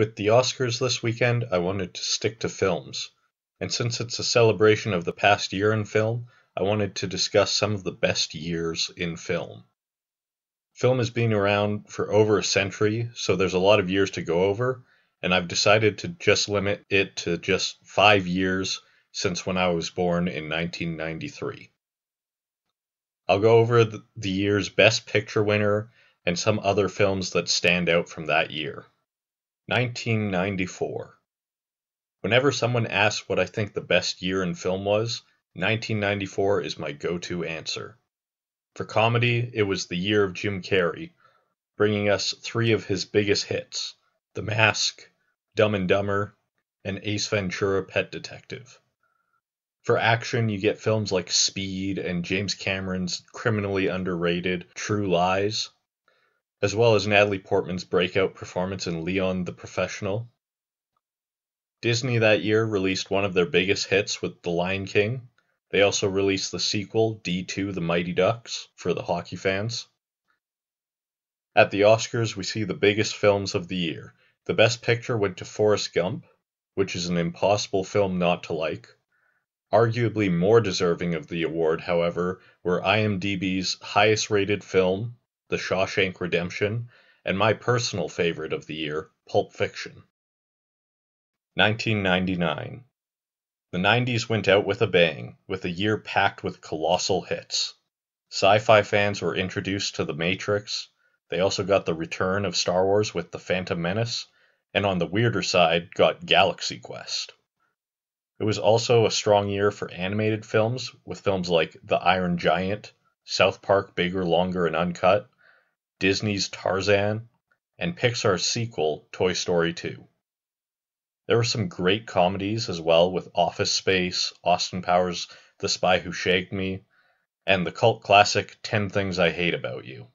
With the Oscars this weekend, I wanted to stick to films. And since it's a celebration of the past year in film, I wanted to discuss some of the best years in film. Film has been around for over a century, so there's a lot of years to go over, and I've decided to just limit it to just five years since when I was born in 1993. I'll go over the year's Best Picture winner and some other films that stand out from that year. 1994. Whenever someone asks what I think the best year in film was, 1994 is my go to answer. For comedy, it was the year of Jim Carrey, bringing us three of his biggest hits The Mask, Dumb and Dumber, and Ace Ventura Pet Detective. For action, you get films like Speed and James Cameron's criminally underrated True Lies, as well as Natalie Portman's breakout performance in Leon the Professional. Disney that year released one of their biggest hits with The Lion King. They also released the sequel, D2 The Mighty Ducks, for the hockey fans. At the Oscars, we see the biggest films of the year. The Best Picture went to Forrest Gump, which is an impossible film not to like. Arguably more deserving of the award, however, were IMDb's highest rated film, the Shawshank Redemption, and my personal favorite of the year, Pulp Fiction. 1999. The 90s went out with a bang, with a year packed with colossal hits. Sci fi fans were introduced to The Matrix, they also got the return of Star Wars with The Phantom Menace, and on the weirder side, got Galaxy Quest. It was also a strong year for animated films, with films like The Iron Giant, South Park Bigger, Longer, and Uncut, Disney's Tarzan, and Pixar's sequel, Toy Story 2. There were some great comedies as well with Office Space, Austin Powers' The Spy Who Shagged Me, and the cult classic 10 Things I Hate About You.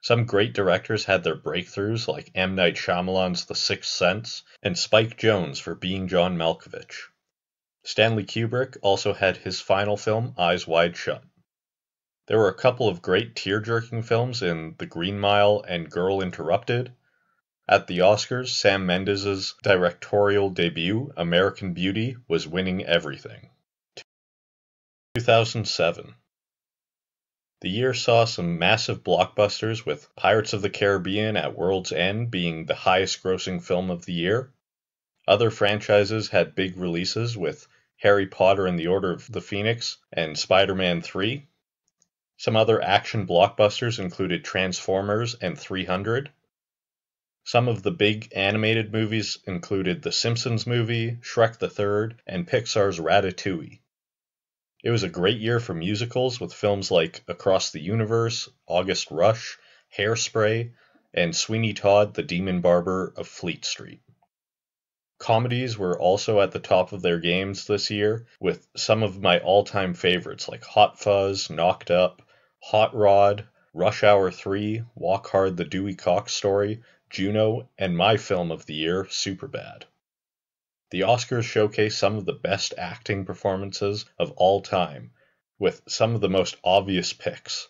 Some great directors had their breakthroughs like M. Night Shyamalan's The Sixth Sense and Spike Jonze for Being John Malkovich. Stanley Kubrick also had his final film Eyes Wide Shut. There were a couple of great tear-jerking films in The Green Mile and Girl Interrupted. At the Oscars, Sam Mendes' directorial debut, American Beauty, was winning everything. 2007. The year saw some massive blockbusters with Pirates of the Caribbean at World's End being the highest grossing film of the year. Other franchises had big releases with Harry Potter and the Order of the Phoenix and Spider-Man 3. Some other action blockbusters included Transformers and 300. Some of the big animated movies included The Simpsons movie, Shrek the Third, and Pixar's Ratatouille. It was a great year for musicals with films like Across the Universe, August Rush, Hairspray, and Sweeney Todd, the Demon Barber of Fleet Street. Comedies were also at the top of their games this year, with some of my all time favorites like Hot Fuzz, Knocked Up, Hot Rod, Rush Hour 3, Walk Hard the Dewey Cox Story, Juno, and my film of the year, Superbad. The Oscars showcase some of the best acting performances of all time, with some of the most obvious picks.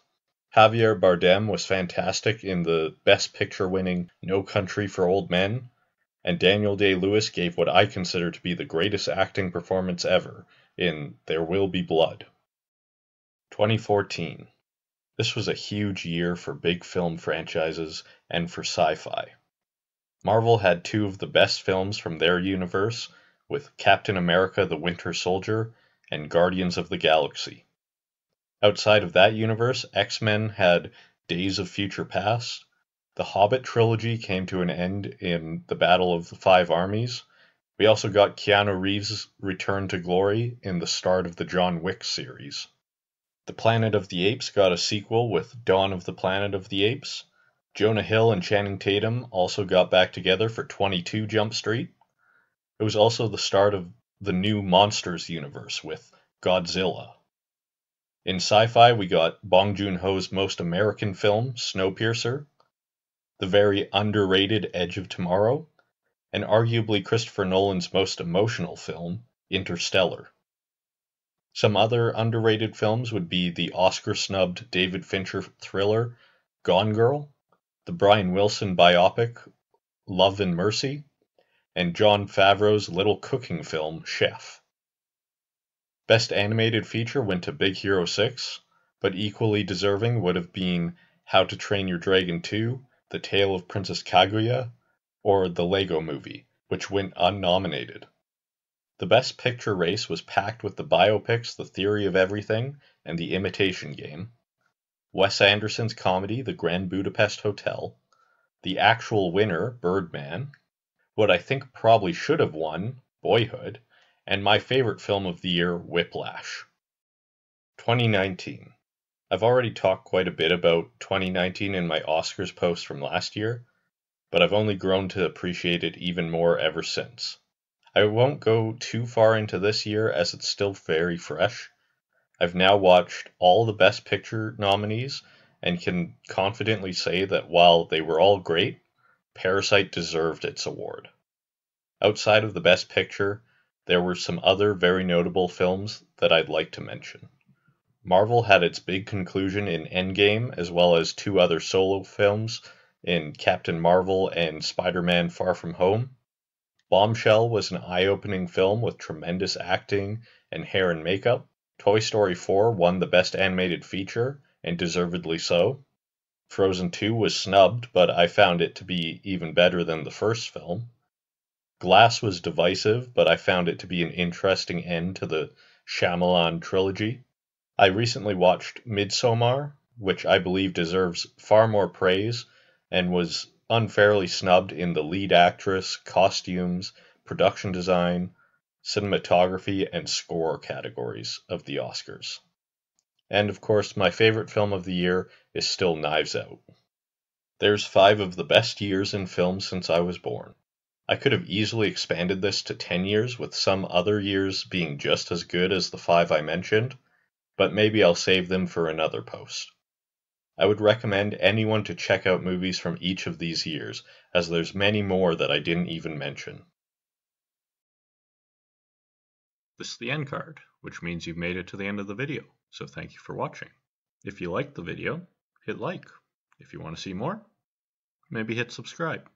Javier Bardem was fantastic in the Best Picture winning No Country for Old Men, and Daniel Day Lewis gave what I consider to be the greatest acting performance ever in There Will Be Blood. 2014. This was a huge year for big film franchises and for sci fi. Marvel had two of the best films from their universe with Captain America the Winter Soldier and Guardians of the Galaxy. Outside of that universe, X Men had Days of Future Past. The Hobbit trilogy came to an end in the Battle of the Five Armies. We also got Keanu Reeves' return to glory in the start of the John Wick series. The Planet of the Apes got a sequel with Dawn of the Planet of the Apes. Jonah Hill and Channing Tatum also got back together for 22 Jump Street. It was also the start of the new Monsters universe with Godzilla. In sci fi, we got Bong Joon Ho's most American film, Snowpiercer, the very underrated Edge of Tomorrow, and arguably Christopher Nolan's most emotional film, Interstellar. Some other underrated films would be the Oscar snubbed David Fincher thriller Gone Girl, the Brian Wilson biopic Love and Mercy, and Jon Favreau's little cooking film, Chef. Best animated feature went to Big Hero 6, but equally deserving would have been How to Train Your Dragon 2, The Tale of Princess Kaguya, or The Lego Movie, which went unnominated. The Best Picture race was packed with the biopics The Theory of Everything and The Imitation Game, Wes Anderson's comedy The Grand Budapest Hotel, the actual winner Birdman, what I think probably should have won Boyhood, and my favorite film of the year, Whiplash. 2019. I've already talked quite a bit about 2019 in my Oscars post from last year, but I've only grown to appreciate it even more ever since. I won't go too far into this year as it's still very fresh. I've now watched all the Best Picture nominees and can confidently say that while they were all great, Parasite deserved its award. Outside of the Best Picture, there were some other very notable films that I'd like to mention. Marvel had its big conclusion in Endgame, as well as two other solo films in Captain Marvel and Spider Man Far From Home. Bombshell was an eye opening film with tremendous acting and hair and makeup. Toy Story 4 won the Best Animated Feature, and deservedly so. Frozen 2 was snubbed, but I found it to be even better than the first film. Glass was divisive, but I found it to be an interesting end to the Shyamalan trilogy. I recently watched Midsommar, which I believe deserves far more praise and was unfairly snubbed in the lead actress, costumes, production design, cinematography, and score categories of the Oscars. And of course, my favorite film of the year is still Knives Out. There's five of the best years in film since I was born. I could have easily expanded this to 10 years, with some other years being just as good as the five I mentioned, but maybe I'll save them for another post. I would recommend anyone to check out movies from each of these years, as there's many more that I didn't even mention. This is the end card, which means you've made it to the end of the video, so thank you for watching. If you liked the video, hit like. If you want to see more, maybe hit subscribe.